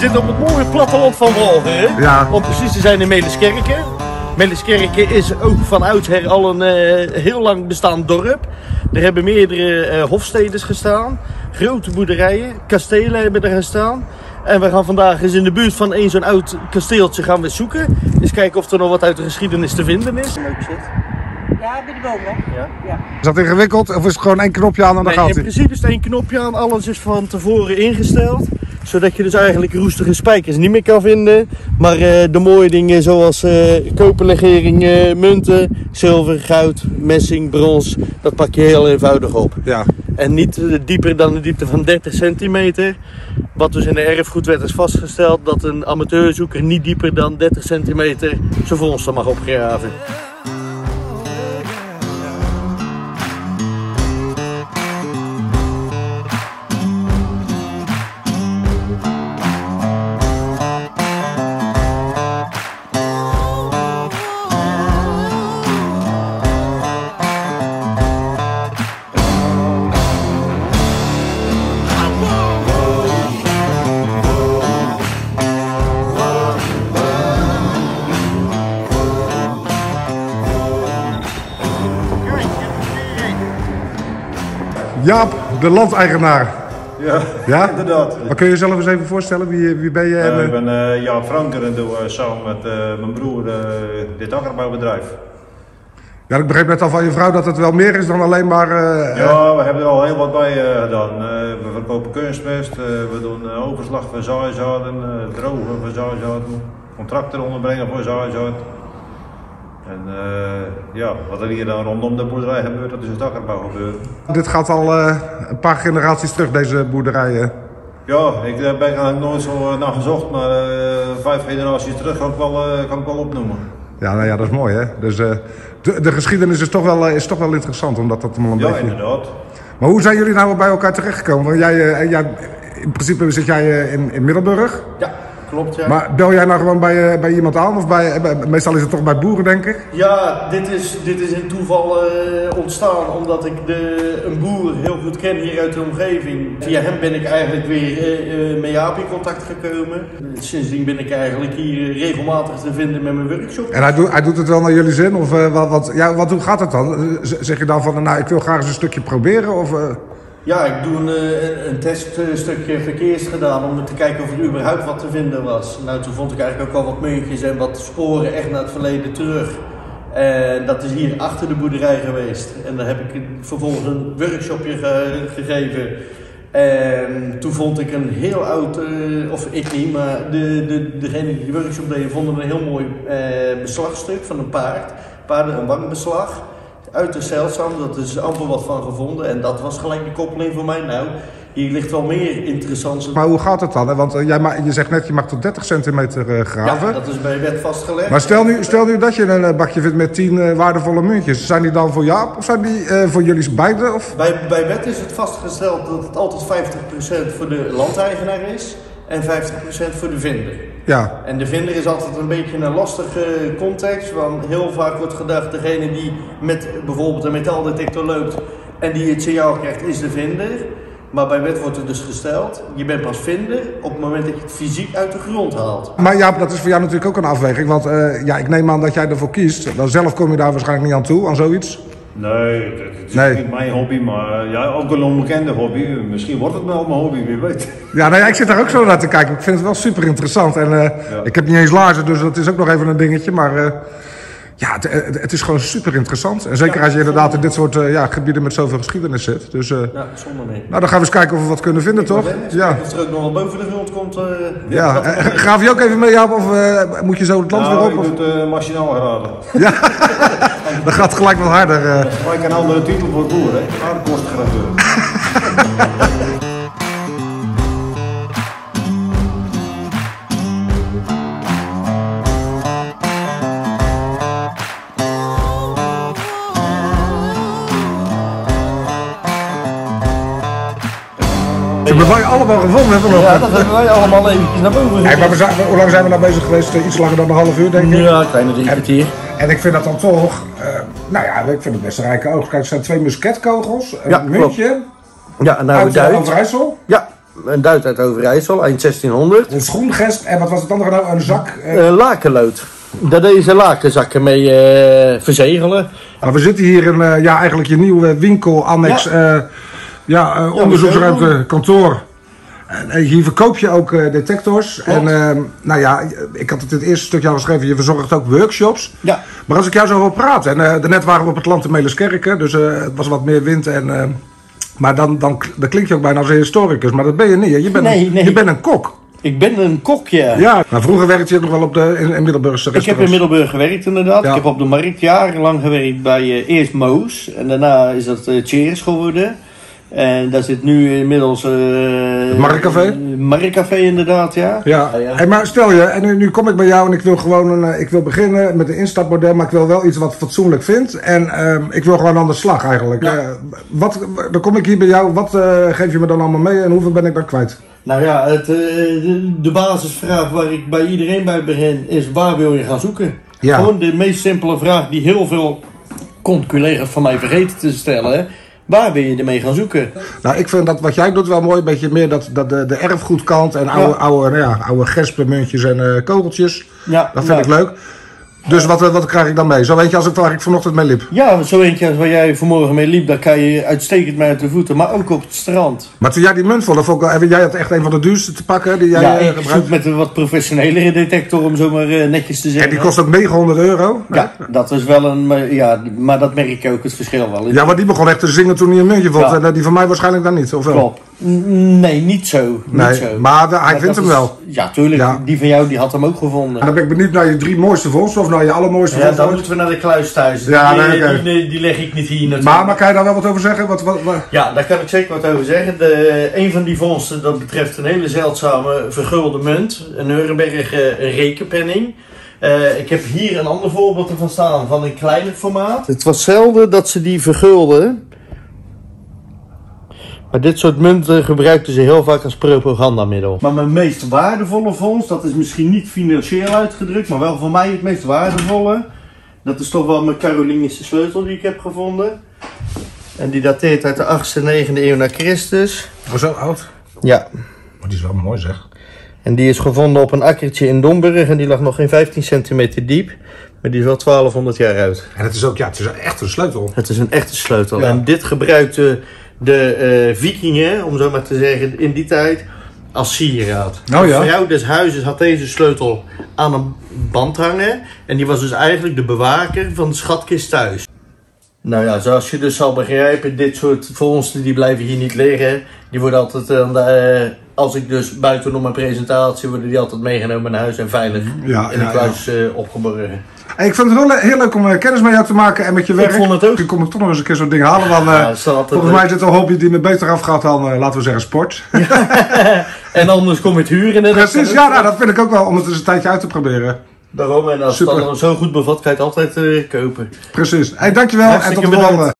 zitten op het mooie platteland van Walcheren. Ja. Om precies te zijn in Meliskerken. Meliskerken is ook van oudsher al een eh, heel lang bestaand dorp. Er hebben meerdere eh hofsteden gestaan. Grote boerderijen, kastelen hebben er gestaan. En we gaan vandaag eens in de buurt van één zo'n oud kasteeltje gaan we zoeken. Eens kijken of er nog wat uit de geschiedenis te vinden is. Leuk zit. Ja, bij de boom, hè? Ja. Ja. Is dat ingewikkeld of is het gewoon één knopje aan en dan Nee, gaat in principe is het één knopje aan, alles is van tevoren ingesteld. Zodat je dus eigenlijk roestige spijkers niet meer kan vinden. Maar eh, de mooie dingen zoals eh koperlegering, eh, munten, zilver, goud, messing, brons, dat pak je heel eenvoudig op. Ja. En niet eh, dieper dan de diepte van 30 centimeter. Wat dus in de erfgoedwet is vastgesteld dat een amateurzoeker niet dieper dan 30 centimeter zijn vondsten mag opgraven. Jaap, de landeigenaar. Ja, Ja? inderdaad. Maar kun je jezelf eens even voorstellen? Wie, wie ben je? en, Eh, eh, ik ben eh Jaap Franker en doe eh, samen met mijn broer dit akkerbouwbedrijf. Ja, ik begreep net al van je vrouw dat het wel meer is dan alleen maar... Ja, we hebben er al heel wat bij gedaan. We verkopen kunstmest, we doen overslag van zaaizaden, drogen van zaaizaden, contracten onderbrengen voor zaaizaad. En eh, ja, wat er hier dan rondom de boerderij gebeurt, dat is het akkerbouw gebeuren. Dit gaat al eh, een paar generaties terug, deze boerderijen. Ja, ik eh, ben eigenlijk nooit zo naar gezocht, maar eh, vijf generaties terug kan ik wel, eh, kan ik wel opnoemen. Ja, nou ja, dat is mooi hè. Dus eh, de, de geschiedenis is toch, wel, is toch wel interessant, omdat dat allemaal een Ja, beetje... inderdaad. Maar hoe zijn jullie nou bij elkaar terechtgekomen? Want jij, jij, in principe zit jij in, in Middelburg. Ja, klopt ja. Maar bel jij nou gewoon bij, eh, bij iemand aan? Of bij, bij- meestal is het toch bij boeren, denk ik? Ja, dit is, dit is in toeval eh, ontstaan omdat ik de, een boer heel goed ken hier uit de omgeving. Via hem ben ik eigenlijk weer eh, met Jaap in contact gekomen. Sindsdien ben ik eigenlijk hier regelmatig te vinden met mijn workshop. En hij, doet hij doet het wel naar jullie zin? Of wat, wat, ja, wat, hoe gaat het dan? Zeg je dan van, nou, ik wil graag eens een stukje proberen? Of, Ja, ik doe een, eh, een teststukje verkeers gedaan om te kijken of er überhaupt wat te vinden was. Nou, toen vond ik eigenlijk ook al wat muntjes en wat sporen echt naar het verleden terug. En dat is hier achter de boerderij geweest. En daar heb ik een- vervolgens een workshopje ge- gegeven. En toen vond ik een heel oud, eh, of ik niet, maar de, de, degene die de workshop deed, vonden een heel mooi eh, beslagstuk van een paard. Paarden een wangbeslag. Uiterst zeldzaam, dat is amper wat van gevonden. En dat was gelijk de koppeling voor mij. Nou, hier ligt wel meer interessants. maar hoe gaat het dan? hè? Want eh, jij, ma- je zegt net, je mag tot 30 centimeter eh, graven. Ja, dat is bij wet vastgelegd. Maar stel nu, stel nu dat je een eh, bakje vindt met 10 eh, waardevolle muntjes. Zijn die dan voor Jaap of zijn die voor jullie beiden? Of? Bij, bij wet is het vastgesteld dat het altijd 50% voor de landeigenaar is en 50% voor de vinder. Ja, En de vinder is altijd een beetje een lastige context, want heel vaak wordt gedacht, degene die met bijvoorbeeld een metaaldetector loopt en die het signaal krijgt, is de vinder. Maar bij wet wordt er dus gesteld, je bent pas vinder op het moment dat je het fysiek uit de grond haalt. maar Jaap, dat is voor jou natuurlijk ook een afweging. Want eh, ja, ik neem aan dat jij ervoor kiest. Dan zelf kom je daar waarschijnlijk niet aan toe, aan zoiets. Nee, het is Nee. niet mijn hobby, maar ja, ook een onbekende hobby. Misschien wordt het wel mijn hobby, wie weet. Ja, nou ja, ik zit daar ook zo naar te kijken. Ik vind het wel super interessant. En eh, ik heb niet eens laarzen, dus dat is ook nog even een dingetje. Maar eh, ja, het, het, het is gewoon super interessant. En zeker als je inderdaad in dit soort eh, ja, gebieden met zoveel geschiedenis zit. Dus eh, Nou, zonder mee. nou, dan gaan we eens kijken of we wat kunnen vinden, toch? Ja. Als er ook nog wat boven de grond komt. eh, Ja, dat- eh, graaf je ook even mee, Jaap? Of eh, moet je zo het land Nou, weer ik op? Of? doe het uh, machinaal geraden. Dat gaat gelijk wat harder. eh. Maar een andere titel voor boer, hè? Aardkostgraveur. Ze hebben wij allemaal gevonden, hebben we nog. Ja, dat hebben wij allemaal eventjes naar boven Hey, maar we zijn, hoe lang zijn we nou bezig geweest? Eh, Iets langer dan een half uur, denk ik. Ja, kleine drie kwartier. En ik vind dat dan toch, eh, nou ja, ik vind het best een rijke oogst. Kijk, er zijn twee musketkogels, een Ja, klopt. muntje Ja, nou uit Duits. Overijssel. Ja, een duit uit Overijssel, eind 1600. Een schoengesp en wat was het andere nou? Een zak. eh, Eh, lakenlood. Daar deden ze lakenzakken mee eh, verzegelen. Nou, we zitten hier in eh, ja, eigenlijk je nieuwe winkel, annex, ja. Ja, eh, onderzoeksruimte, kantoor. En eh, hier verkoop je ook eh, detectors. En eh, nou ja, ik had het in het eerste stukje al geschreven, je verzorgt ook workshops. Ja. Maar als ik jou zo wil praten, en eh, daarnet waren we op het land in Meliskerken, dus het was wat meer wind. En, eh, maar dan, dan, dan klink je ook bijna als een historicus, maar dat ben je niet. hè? Je bent, Nee, een, nee. Je bent een kok. Ik ben een kok, ja. Ja, nou, vroeger werkte je nog wel op de, in, in Middelburgse Ik heb in. Middelburg gewerkt inderdaad. Ja. Ik heb op de markt jarenlang gewerkt bij eerst Moos. En daarna is dat uh, Cheers geworden. En daar zit nu inmiddels... eh Het Marktcafé? Marktcafé inderdaad, ja. Ja, ja. Hey, maar stel je, en nu, nu kom ik bij jou en ik wil gewoon een, eh, ik wil beginnen met een instapmodel, maar ik wil wel iets wat fatsoenlijk vind. En ehm, ik wil gewoon aan de slag eigenlijk. Ja. Eh, wat, dan kom ik hier bij jou, wat eh, geef je me dan allemaal mee en hoeveel ben ik dan kwijt? Nou ja, het, eh, de, de basisvraag waar ik bij iedereen bij begin is waar wil je gaan zoeken? Ja. Gewoon de meest simpele vraag die heel veel collega's van mij vergeten te stellen. Waar wil je ermee gaan zoeken? Nou, ik vind dat wat jij doet wel mooi, een beetje meer dat, dat de, de erfgoedkant en oude, Ja. oude, nou ja, oude gespenmuntjes en eh, kogeltjes. Ja, Dat vind ja. ik leuk. Dus wat, wat krijg ik dan mee? Zo weet je als ik waar ik vanochtend mee liep. Ja, zo eentje als waar jij vanmorgen mee liep, daar kan je uitstekend mee uit de voeten. Maar ook op het strand. Maar toen jij die munt vond, ik even, jij had echt een van de duurste te pakken die jij ja, eh, ik gebruikt. met een wat professionelere detector om zo maar eh, netjes te En zeggen. die kost ook 900 euro. Ja, dat is wel een... maar Ja, maar dat merk je ook het verschil wel. Ja, maar die begon echt te zingen toen hij een muntje vond. Ja. En eh, die van mij waarschijnlijk dan niet, of wel? Klopt. Nee, niet zo. Nee, niet zo. maar de- hij Maar vindt hem is- wel. Ja, tuurlijk. Ja. Die van jou die had hem ook gevonden. En dan ben ik benieuwd naar je drie mooiste vondsten of naar je allermooiste Ja, vondsten. dan moeten we naar de kluis thuis. Ja, die, nee, die, die leg ik niet hier natuurlijk. maar, maar kan je daar wel wat over zeggen? Wat, wat, wat- Ja, daar kan ik zeker wat over zeggen. De, een van die vondsten dat betreft een hele zeldzame vergulde munt. Een Nuremberg eh, rekenpenning. Eh, ik heb hier een ander voorbeeld ervan staan van een kleiner formaat. Het was zelden dat ze die vergulden. Maar dit soort munten gebruikten ze heel vaak als propagandamiddel. Maar mijn meest waardevolle vondst, dat is misschien niet financieel uitgedrukt, maar wel voor mij het meest waardevolle. Dat is toch wel mijn Carolingische sleutel die ik heb gevonden. En die dateert uit de 8e, 9e eeuw na Christus. Oh, zo oud? Ja. Maar die is wel mooi zeg. En die is gevonden op een akkertje in Domburg en die lag nog geen 15 centimeter diep. Maar die is wel 1200 jaar oud. En het is ook, ja, het is echt een sleutel. Het is een echte sleutel. Ja. En dit gebruikten de eh, vikingen, om zo maar te zeggen, in die tijd als sieraad. Oh ja. De vrouw des huizes had deze sleutel aan een band hangen. En die was dus eigenlijk de bewaker van de schatkist thuis. Nou ja, zoals je dus zal begrijpen, dit soort vondsten die blijven hier niet liggen. Die worden altijd, eh, als ik dus buiten op mijn presentatie, worden die altijd meegenomen naar huis en veilig Ja, in de ja, kluis opgeborgen. Ik vind het wel heel leuk om eh, kennis met jou te maken en met je werk. vond het ook. Nu kom ik toch nog eens een keer zo'n ding halen. Want, eh, Ja, volgens mij is dit een hobby die me beter afgaat dan, eh, laten we zeggen, sport. En anders kom je het huren. En dat- Precies, ja, nou, dat vind ik ook wel om het eens een tijdje uit te proberen. Daarom, en als Super. het dan zo goed bevat, kan je het altijd kopen. Precies. Hey, dankjewel en tot de volgende.